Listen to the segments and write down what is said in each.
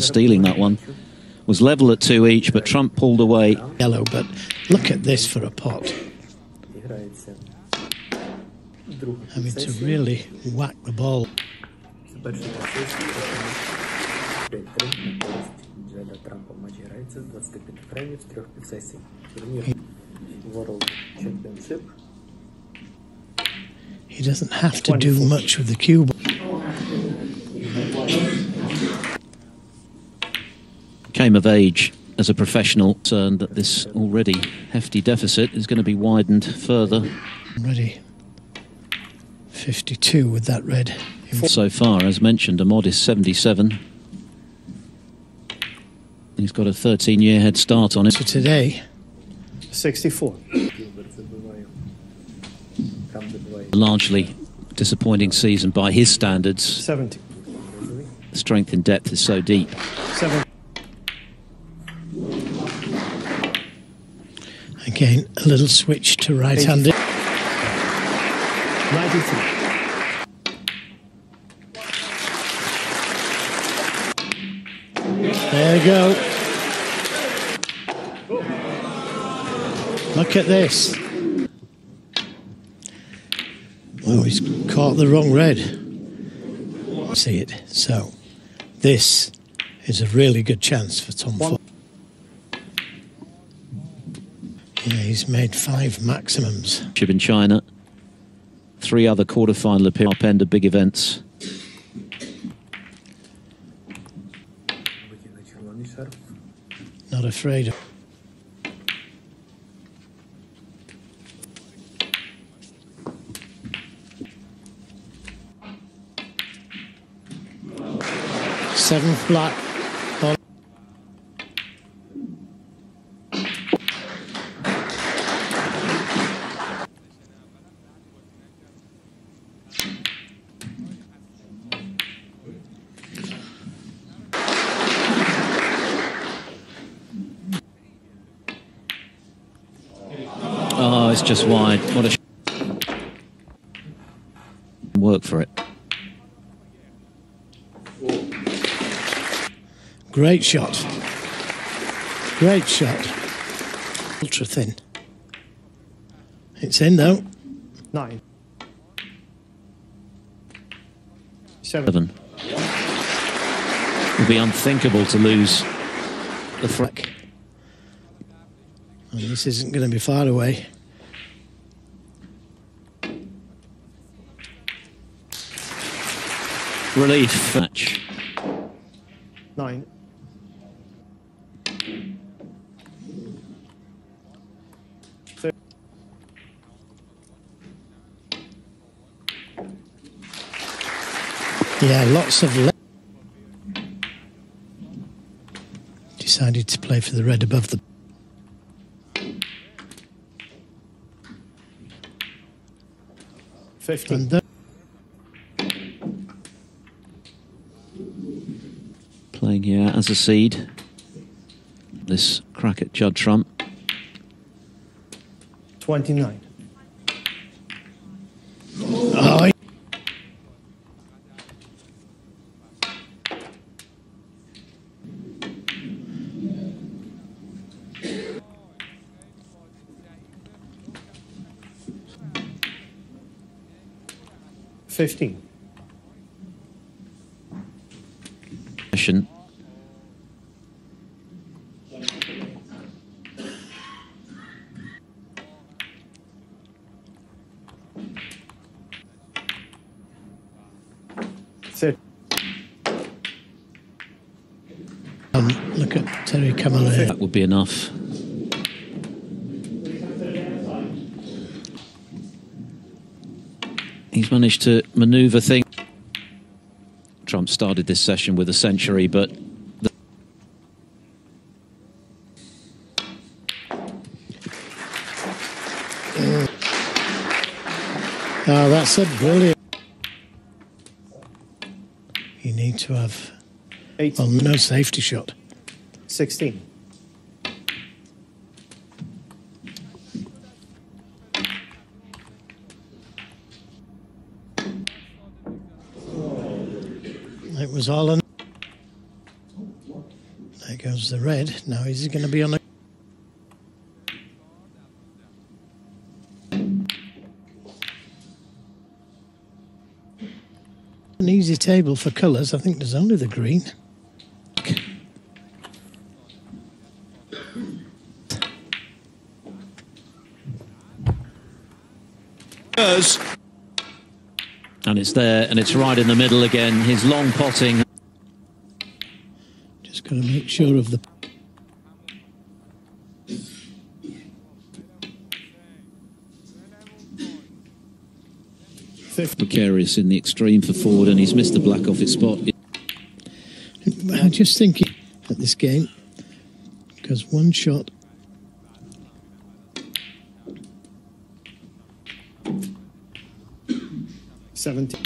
stealing that one. Was level at two each, but Trump pulled away. Yellow, but look at this for a pot. I mean, to really whack the ball. He doesn't have to do much with the cue ball. came of age as a professional, concerned that this already hefty deficit is going to be widened further. Ready. 52 with that red. So far, as mentioned, a modest 77. He's got a 13 year head start on it. So today, 64. Largely disappointing season by his standards. 70. The strength and depth is so deep. 70. Again, a little switch to right handed. 93. There you go. Look at this. Oh, he's caught the wrong red. See it. So, this is a really good chance for Tom Ford. Yeah, he's made five maximums. Chip in China, three other quarterfinal appearances, end of big events. Not afraid of. Seventh black. It's just wide. What a sh- work for it. Great shot. Great shot. Ultra thin. It's in though. 9. 7. It would be unthinkable to lose the frack. And this isn't going to be far away. Relief match. 9. Yeah, lots of. Le- Decided to play for the red above the. Fifteen. And the- Playing here as a seed. This crack at Judd Trump. 29. oh, Fifteen. Session. Thirty. um, look at Terry Kamala. That would be enough. He's managed to manoeuvre things. Trump started this session with a century, but the Oh, that's a brilliant. You need to have Eight. well, no safety shot. 16. It was all in. There goes the red. Now he's going to be on a. An easy table for colours. I think there's only the green. And it's there, and it's right in the middle again. His long potting. Just got to make sure of the. Precarious in the extreme for Ford, and he's missed the black off his spot. I just think at this game because one shot. Seventeen.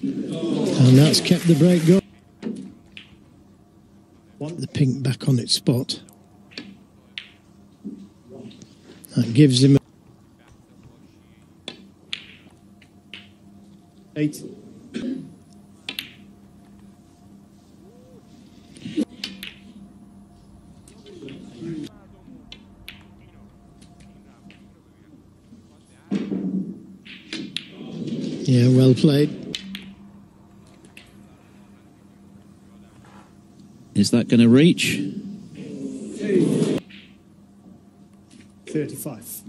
And that's kept the break going. One. The pink back on its spot. That gives him. Eight. Yeah, well played. Is that going to reach? Thirty-five.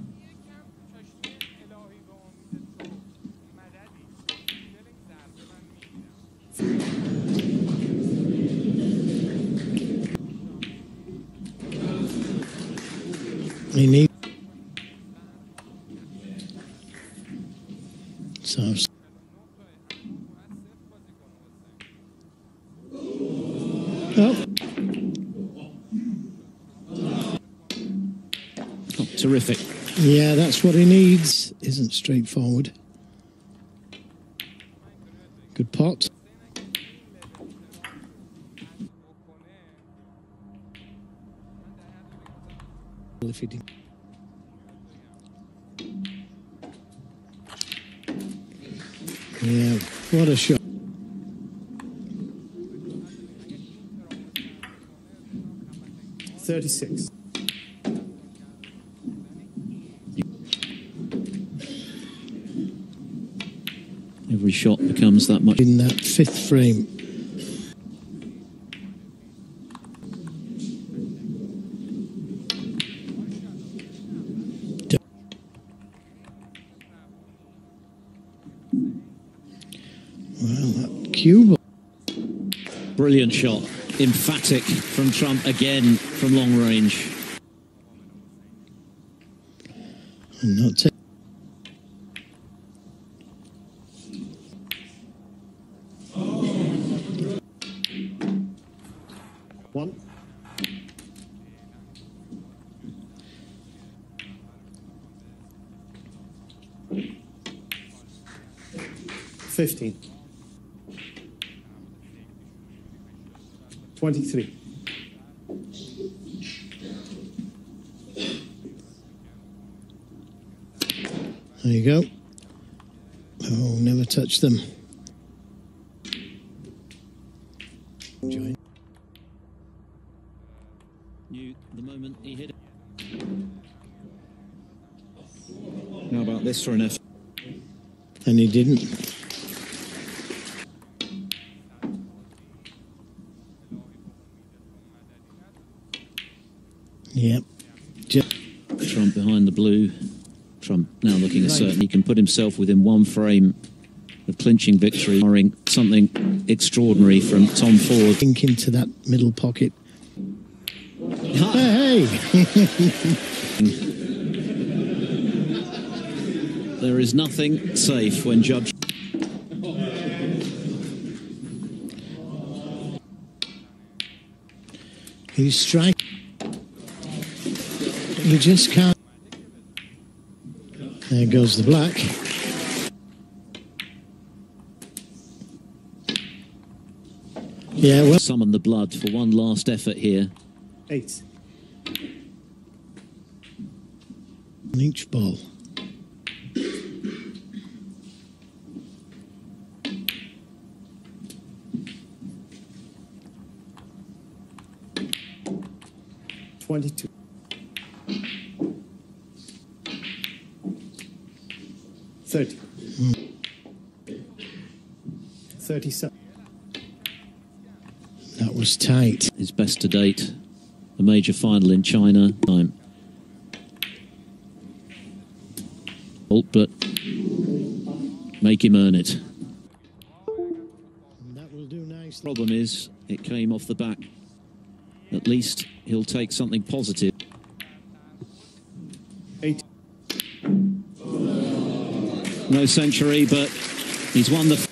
He needs. So. Oh, Oh, terrific. yeah, that's what he needs. Isn't straightforward. Good pot. If he did. Yeah, what a shot. Thirty-six. Every shot becomes that much. in that fifth frame. Well, that cue. Brilliant shot. Emphatic from Trump again from long range. and not ta- One. Fifteen. Twenty-three. There you go. Oh, never touch them. Enjoy. Knew the moment he hit it. How about this for an effort? And he didn't. Yep. Ju- Trump behind the blue. Trump now looking as certain he can put himself within one frame of clinching victory, barring something extraordinary from Tom Ford. Think into that middle pocket. Hey, hey. There is nothing safe when Judge. He's striking we just can't. There goes the black. Yeah, well. Summon the blood for one last effort here. Eight. On each ball. Twenty-two. 22. Thirty. Thirty-seven. That was tight. His best to date, the major final in China. Time. But make him earn it. That will do nicely. Problem is, it came off the back. At least he'll take something positive. No century, but he's won the.